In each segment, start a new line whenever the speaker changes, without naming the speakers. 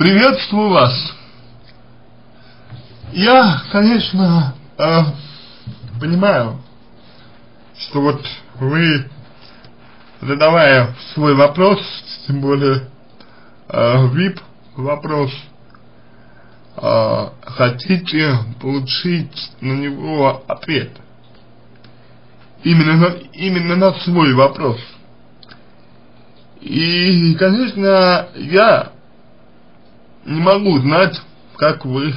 Приветствую вас. Я, конечно, э, понимаю, что вот вы, задавая свой вопрос, тем более э, VIP вопрос, э, хотите получить на него ответ. Именно на, именно на свой вопрос. И, конечно, я не могу знать, как вы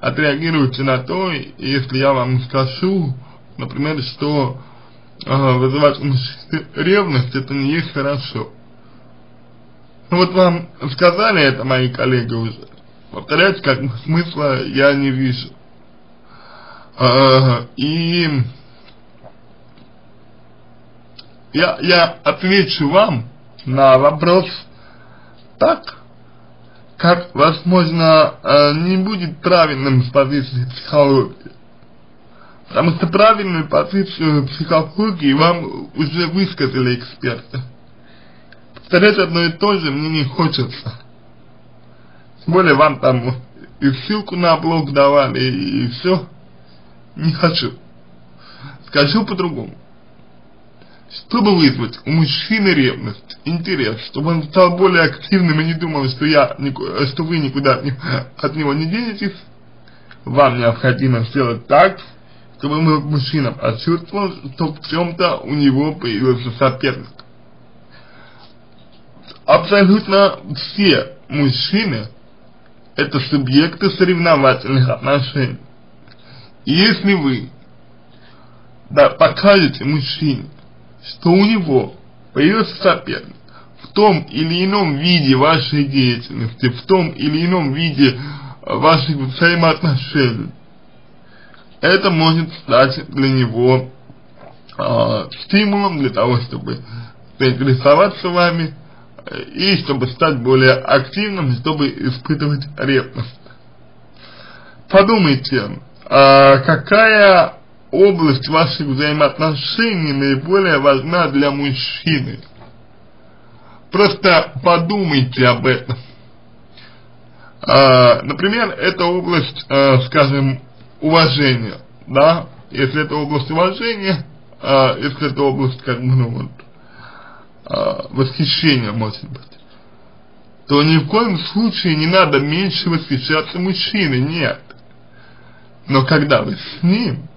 отреагируете на то, если я вам скажу, например, что э, вызывать ревность это не есть хорошо. Ну вот вам сказали это мои коллеги уже. Повторять как смысла я не вижу. Э, и я, я отвечу вам на вопрос так, как, возможно, э, не будет правильным с позиции психологии. Потому что правильную позицию психологии вам уже высказали эксперты. Повторять одно и то же мне не хочется. Тем более вам там и ссылку на блог давали, и все. Не хочу. Скажу по-другому чтобы вызвать у мужчины ревность, интерес, чтобы он стал более активным и не думал, что, я, что вы никуда от него, не денетесь, вам необходимо сделать так, чтобы мужчина почувствовал, что в чем-то у него появился соперник. Абсолютно все мужчины это субъекты соревновательных отношений. И если вы да, покажете мужчине, что у него появился соперник в том или ином виде вашей деятельности, в том или ином виде ваших взаимоотношений, это может стать для него э, стимулом для того, чтобы заинтересоваться вами и чтобы стать более активным, чтобы испытывать ревность. Подумайте, э, какая область ваших взаимоотношений наиболее важна для мужчины. Просто подумайте об этом. А, например, это область, а, скажем, уважения, да, если это область уважения, а, если это область, как бы, ну вот, а, восхищения, может быть, то ни в коем случае не надо меньше восхищаться мужчиной, нет. Но когда вы с ним,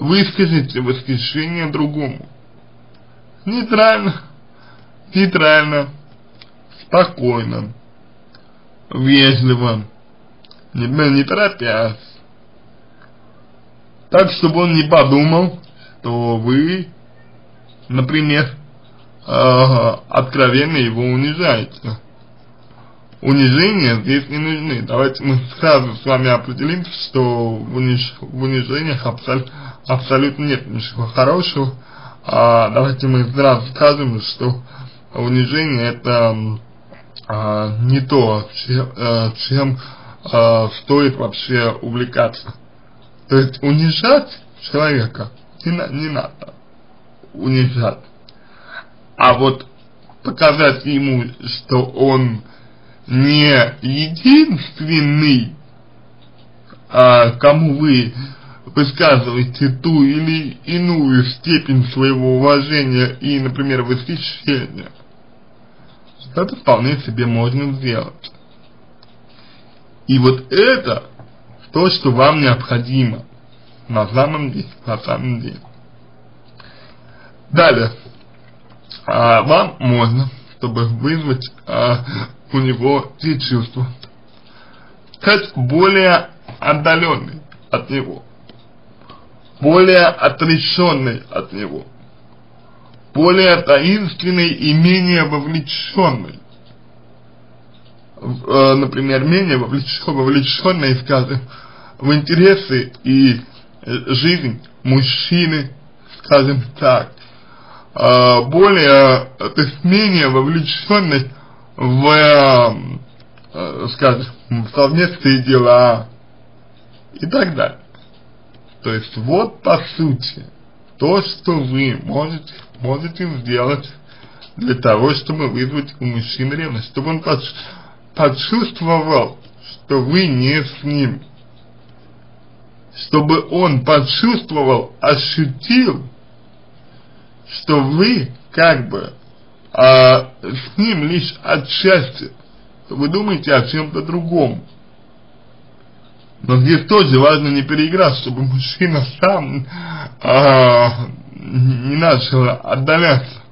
выскажите восхищение другому. Нейтрально, нейтрально, спокойно, вежливо, не, не торопясь. Так, чтобы он не подумал, что вы, например, э, откровенно его унижаете. Унижения здесь не нужны. Давайте мы сразу с вами определим, что в, униж в унижениях абсолютно абсолютно нет ничего хорошего. А, давайте мы сразу скажем, что унижение это а, не то, чем, а, чем а, стоит вообще увлекаться. То есть унижать человека не, не надо унижать. А вот показать ему, что он не единственный, а, кому вы высказываете ту или иную степень своего уважения и, например, восхищения, это вполне себе можно сделать. И вот это то, что вам необходимо на самом деле, на самом деле. Далее, а, вам можно, чтобы вызвать а, у него те чувства, стать более отдаленный от него более отрешенный от него, более таинственный и менее вовлеченный. Э, например, менее вовлеченный, скажем, в интересы и жизнь мужчины, скажем так, э, более, то есть менее вовлеченный в, э, скажем, совместные дела и так далее. То есть вот по сути то, что вы можете, можете сделать для того, чтобы вызвать у мужчины ревность, чтобы он почувствовал, что вы не с ним. Чтобы он почувствовал, ощутил, что вы как бы а, с ним лишь отчасти, вы думаете о чем-то другом. Но здесь тоже важно не переиграть, чтобы мужчина сам а, не начал отдаляться.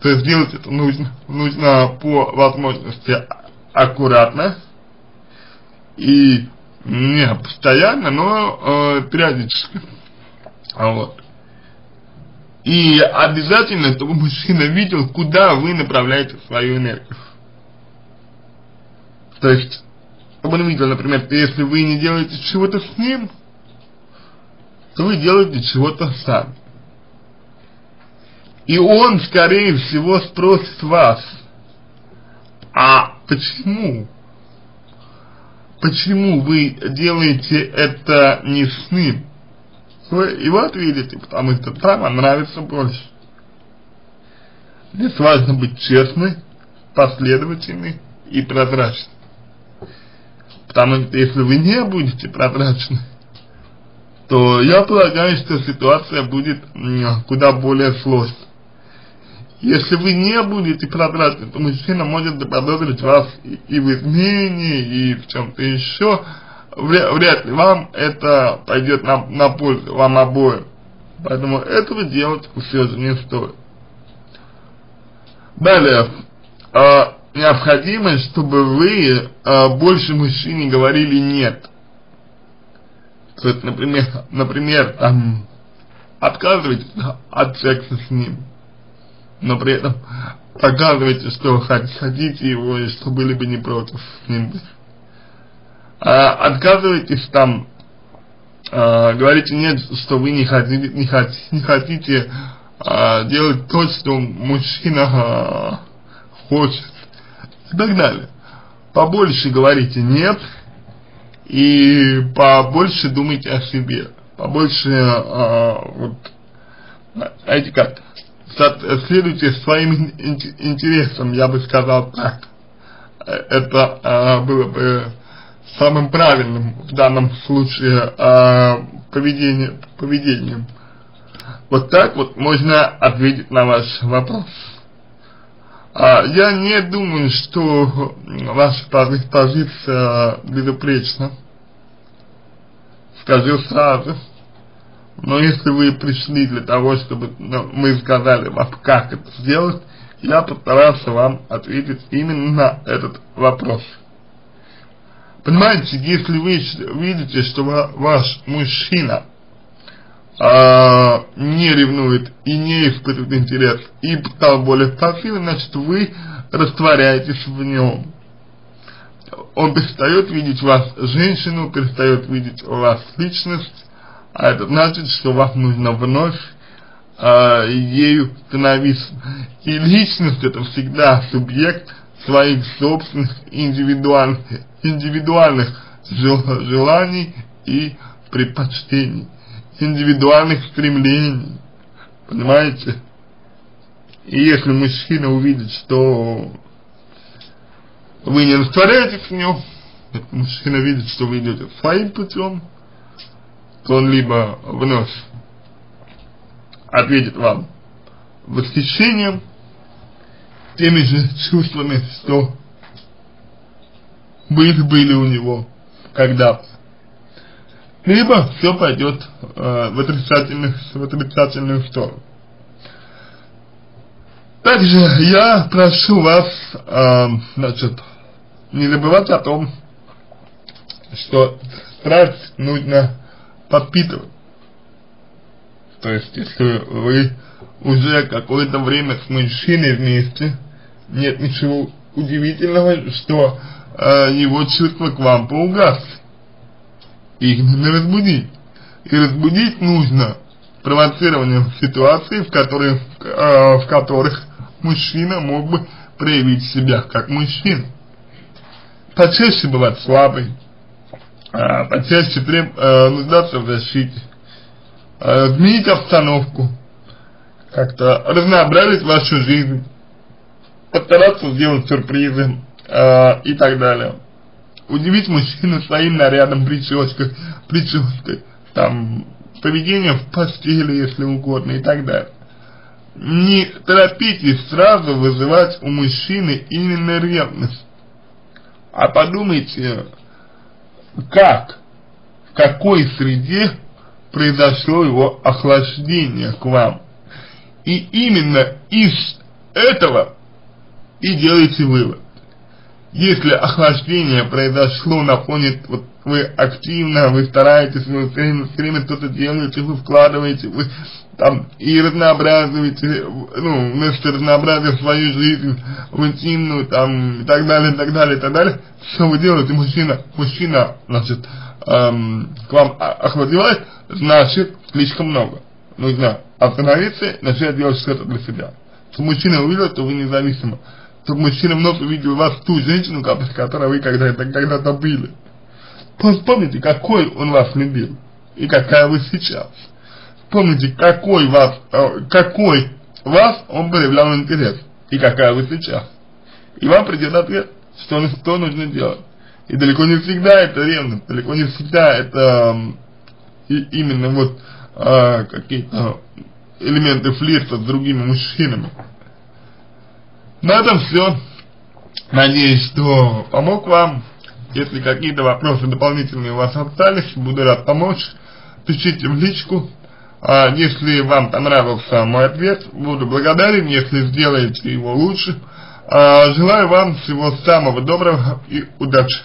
То есть делать это нужно, нужно по возможности аккуратно и не постоянно, но э, периодически. Вот. И обязательно, чтобы мужчина видел, куда вы направляете свою энергию. То есть, видел, например, если вы не делаете чего-то с ним, то вы делаете чего-то сами. И он, скорее всего, спросит вас, а почему? Почему вы делаете это не с ним? Вы, вы ответите, потому что там вам нравится больше. Здесь важно быть честной, последовательной и прозрачной. Потому что если вы не будете прозрачны, то я полагаю, что ситуация будет куда более сложной. Если вы не будете прозрачны, то мужчина может заподозрить вас и, в измене, и в чем-то еще. Вряд, ли вам это пойдет на, на пользу, вам обоим. Поэтому этого делать все же не стоит. Далее. Э, необходимо, чтобы вы э, больше мужчине говорили «нет». То есть, например, например там, отказываетесь от секса с ним, но при этом показываете, что хотите его и что были бы не против с ним. А, отказываетесь там, а, говорите нет, что вы не хотите, не хотите, не хотите а, делать то, что мужчина а, хочет и так далее. Побольше говорите нет, и побольше думайте о себе, побольше, а, вот, знаете как, следуйте своим интересам, я бы сказал так. Это а, было бы самым правильным в данном случае а, поведение, поведением. Вот так вот можно ответить на ваш вопрос. А, я не думаю, что ваша позиция безупречна. Скажу сразу. Но если вы пришли для того, чтобы ну, мы сказали вам, как это сделать, я постарался вам ответить именно на этот вопрос. Понимаете, если вы видите, что ваш мужчина а, не ревнует и не испытывает интерес и стал более пассивным, значит вы растворяетесь в нем. Он перестает видеть вас женщину, перестает видеть вас личность, а это значит, что вам нужно вновь э, ею становиться. И личность это всегда субъект своих собственных индивидуальных, индивидуальных желаний и предпочтений индивидуальных стремлений. Понимаете? И если мужчина увидит, что вы не растворяетесь в нем, мужчина видит, что вы идете своим путем, то он либо вновь ответит вам восхищением, теми же чувствами, что были, были у него когда-то либо все пойдет э, в, отрицательную, в отрицательную сторону. Также я прошу вас, э, значит, не забывать о том, что страсть нужно подпитывать. То есть, если вы уже какое-то время с мужчиной вместе, нет ничего удивительного, что э, его чувства к вам поугасли их нужно разбудить. И разбудить нужно провоцированием ситуации, в, которых, э, в которых мужчина мог бы проявить себя как мужчина. Почаще бывать слабый, э, почаще треб, э, нуждаться в защите, изменить обстановку, как-то разнообразить вашу жизнь, постараться сделать сюрпризы, и так далее. Удивить мужчину своим нарядом, прической, прической, там, поведением в постели, если угодно, и так далее. Не торопитесь сразу вызывать у мужчины именно ревность, а подумайте, как, в какой среде произошло его охлаждение к вам. И именно из этого и делайте вывод. Если охлаждение произошло на фоне, вот вы активно, вы стараетесь, вы все время, время что-то делаете, вы вкладываете, вы там и разнообразуете, ну, вместо разнообразия свою жизнь, в интимную, там, и так далее, и так далее, и так далее, что вы делаете, мужчина, мужчина, значит, эм, к вам охладевает, значит, слишком много. Нужно остановиться начать делать что-то для себя. Чтобы мужчина увидел, что вы независимы. Чтобы мужчина вновь увидел вас ту женщину, которой вы когда-то когда, -то, были. Вспомните, какой он вас любил и какая вы сейчас. Вспомните, какой вас, э, какой вас он проявлял интерес и какая вы сейчас. И вам придет ответ, что, что нужно делать. И далеко не всегда это ревность, далеко не всегда это и именно вот э, какие-то элементы флирта с другими мужчинами. На этом все. Надеюсь, что помог вам. Если какие-то вопросы дополнительные у вас остались, буду рад помочь. Пишите в личку. А если вам понравился мой ответ, буду благодарен, если сделаете его лучше. А желаю вам всего самого доброго и удачи.